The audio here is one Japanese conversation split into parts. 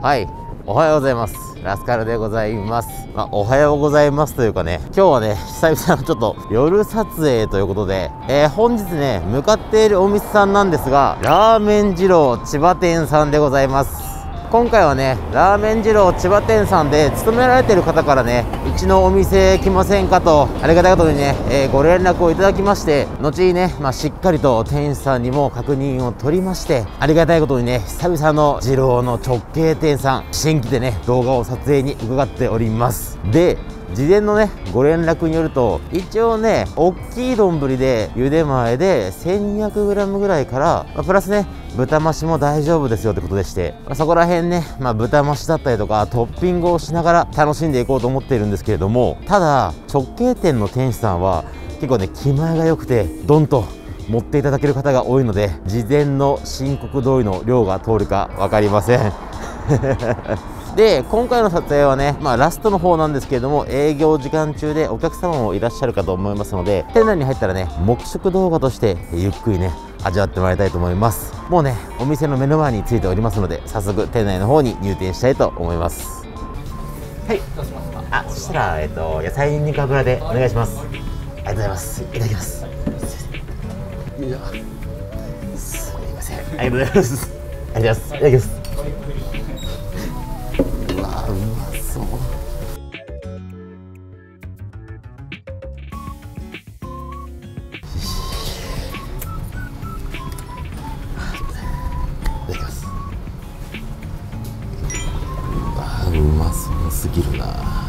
はい。おはようございます。ラスカルでございます。まあ、おはようございますというかね。今日はね久々のちょっと夜撮影ということで、えー、本日ね向かっているお店さんなんですがラーメン二郎千葉店さんでございます。今回はねラーメン二郎千葉店さんで勤められてる方からねうちのお店来ませんかとありがたいことにね、えー、ご連絡をいただきまして後にね、まあ、しっかりと店員さんにも確認を取りましてありがたいことにね久々の二郎の直系店さん新規でね動画を撮影に伺っております。で事前のねご連絡によると一応ね大きい丼で茹で前で 1200g ぐらいから、まあ、プラスね豚増しも大丈夫ですよってことでして、まあ、そこら辺ね、まあ、豚増しだったりとかトッピングをしながら楽しんでいこうと思っているんですですけれどもただ直径店の店主さんは結構ね気前が良くてドンと持っていただける方が多いので事前の申告通りの量が通るか分かりません。で今回の撮影はね、まあ、ラストの方なんですけれども営業時間中でお客様もいらっしゃるかと思いますので店内に入ったらね黙食動画としてゆっくりね味わってもらいたいと思います。もうねお店の目の前についておりますので早速店内の方に入店したいと思います。はいしたら、えっと、野菜にんにく油でお願いします。ありがとうございます。いただきます。いや。すみません。ありがとうございます。ありがとうございます。いただきます。すぎるな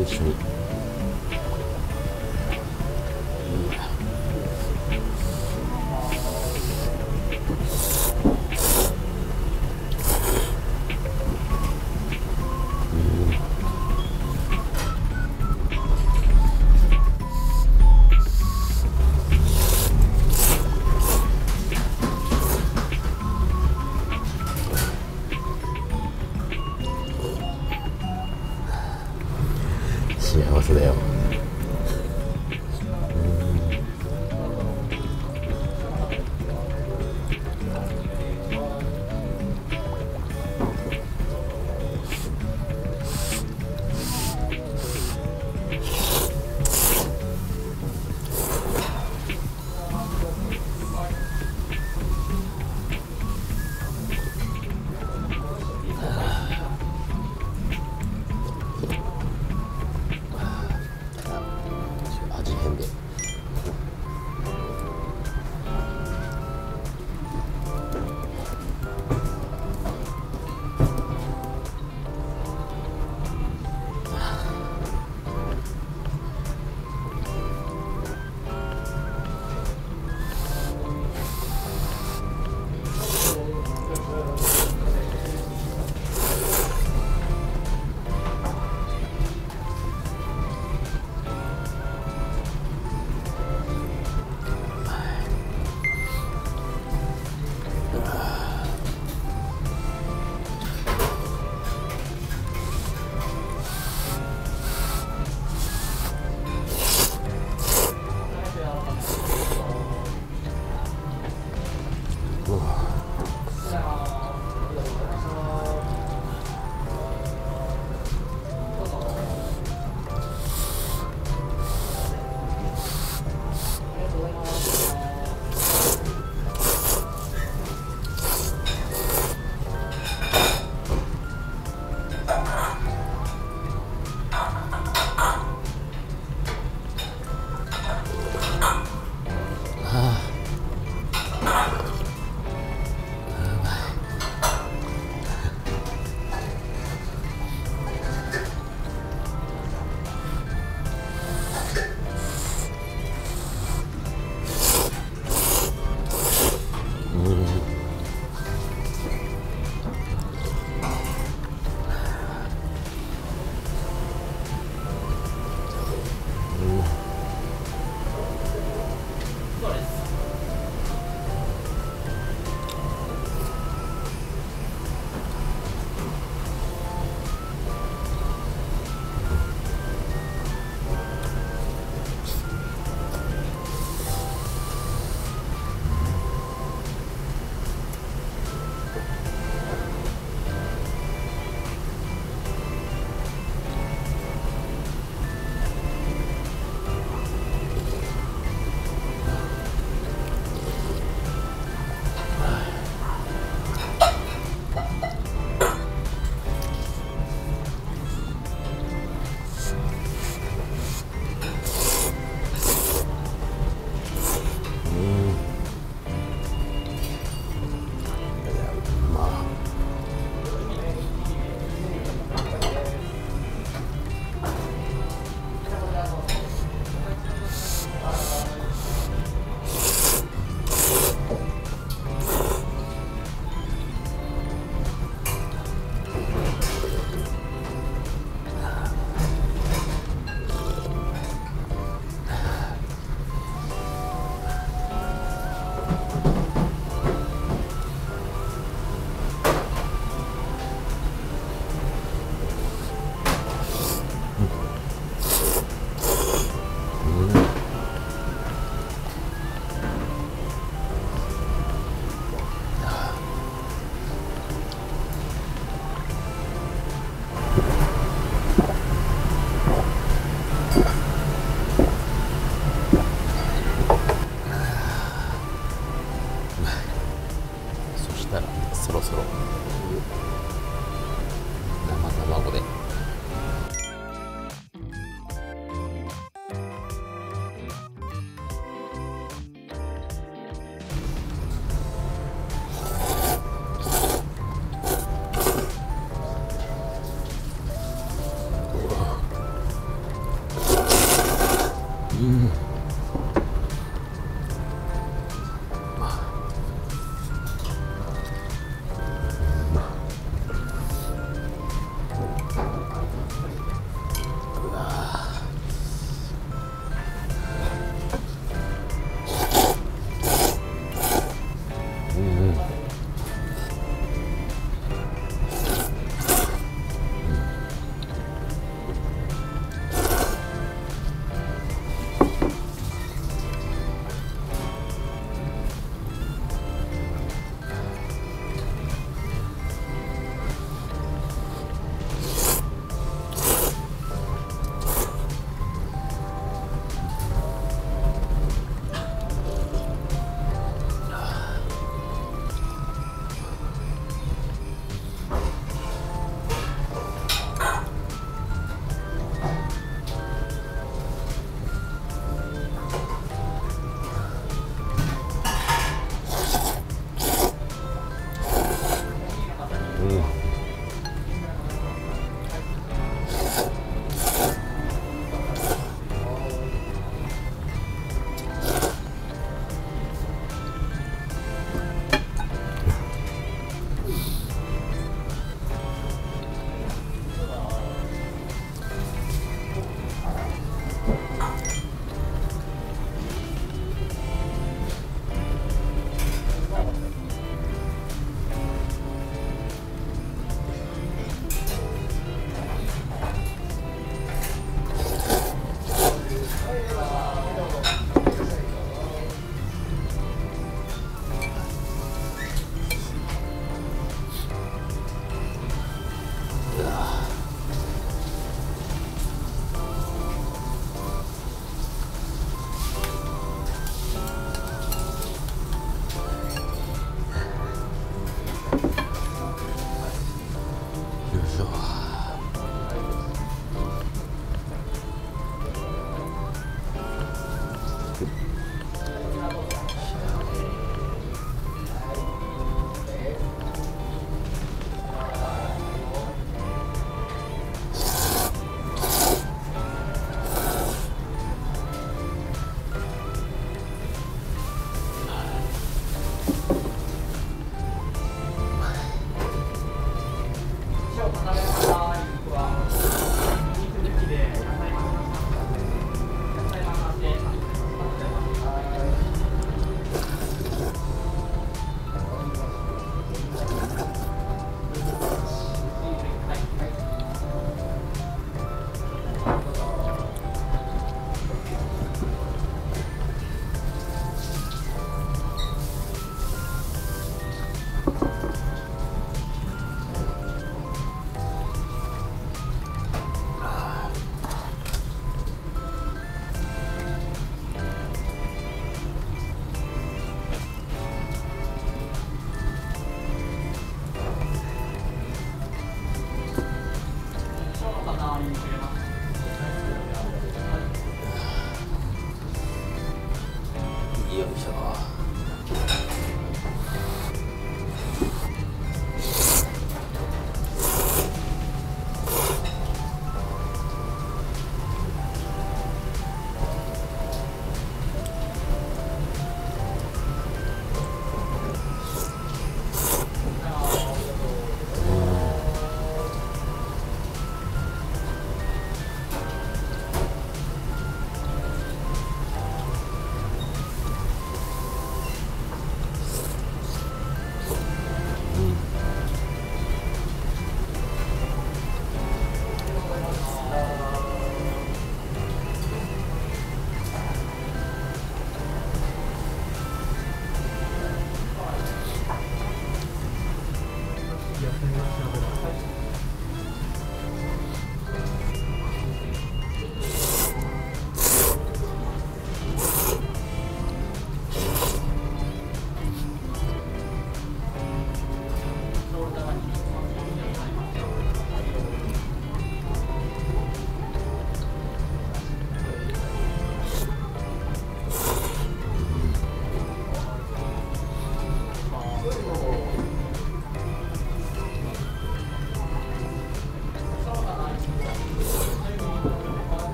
と一緒に for them. 嗯よ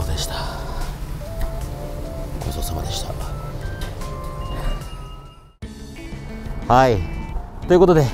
いしょしたごちそうさまでした。はい。ということで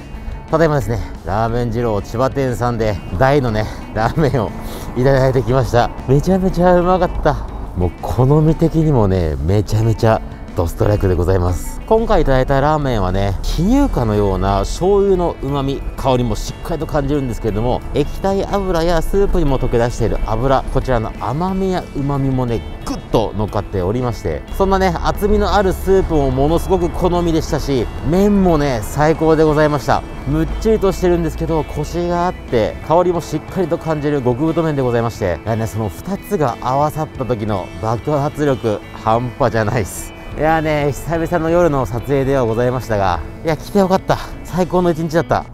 ただいまですねラーメン二郎千葉店さんで大のねラーメンをいただいてきました。めちゃめちゃうまかった。もう好み的にもねめちゃめちゃドストライクでございます。今回いただいたラーメンはね記入化のような醤油の旨味香りもしっかりと感じるんですけれども液体油やスープにも溶け出している油こちらの甘みや旨味もねぐっと乗っかっておりましてそんなね厚みのあるスープもものすごく好みでしたし麺もね最高でございました。むっちりとしてるんですけどコシがあって香りもしっかりと感じる極太麺でございましてね、その2つが合わさった時の爆発力半端じゃないです。いやね久々の夜の撮影ではございましたがいや来てよかった。最高の一日だった。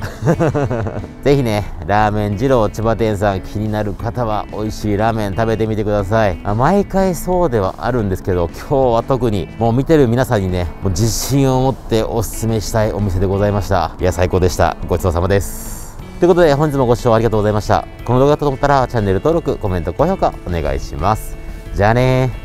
ぜひねラーメン二郎千葉店さん気になる方は美味しいラーメン食べてみてください。毎回そうではあるんですけど今日は特にもう見てる皆さんにねもう自信を持っておすすめしたいお店でございました。いや最高でした。ごちそうさまです。ということで本日もご視聴ありがとうございました。この動画だったと思ったらチャンネル登録コメント高評価お願いします。じゃあね